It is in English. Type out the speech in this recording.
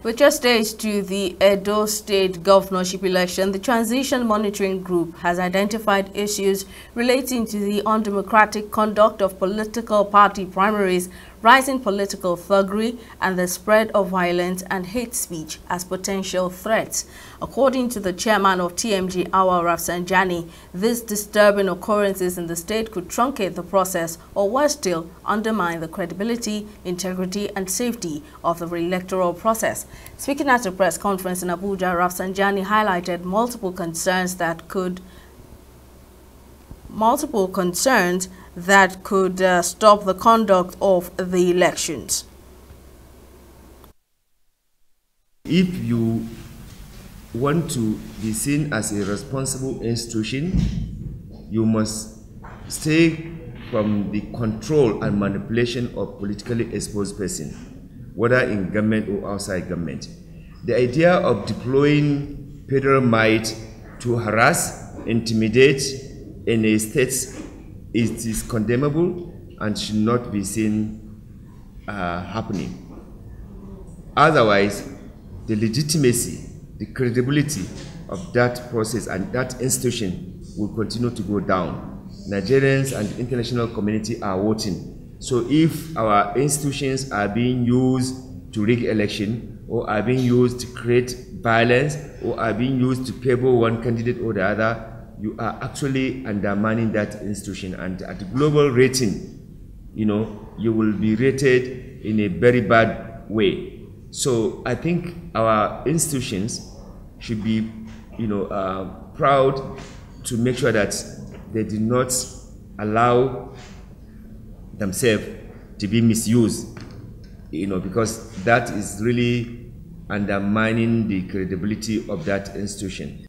With just days to the Edo State governorship election, the Transition Monitoring Group has identified issues relating to the undemocratic conduct of political party primaries, rising political thuggery, and the spread of violence and hate speech as potential threats. According to the chairman of TMG, Auwal Rafsanjani, these disturbing occurrences in the state could truncate the process or worse still, undermine the credibility, integrity, and safety of the electoral process. Speaking at a press conference in Abuja, Rafsanjani highlighted multiple concerns that could multiple concerns that could uh, stop the conduct of the elections. If you want to be seen as a responsible institution, you must stay from the control and manipulation of politically exposed persons, whether in government or outside government. The idea of deploying federal might to harass, intimidate in a state it is condemnable and should not be seen uh, happening. Otherwise, the legitimacy the credibility of that process and that institution will continue to go down. Nigerians and the international community are watching. So if our institutions are being used to rig election or are being used to create violence or are being used to favor one candidate or the other, you are actually undermining that institution. And at the global rating, you know, you will be rated in a very bad way. So I think our institutions should be, you know, uh, proud to make sure that they do not allow themselves to be misused, you know, because that is really undermining the credibility of that institution.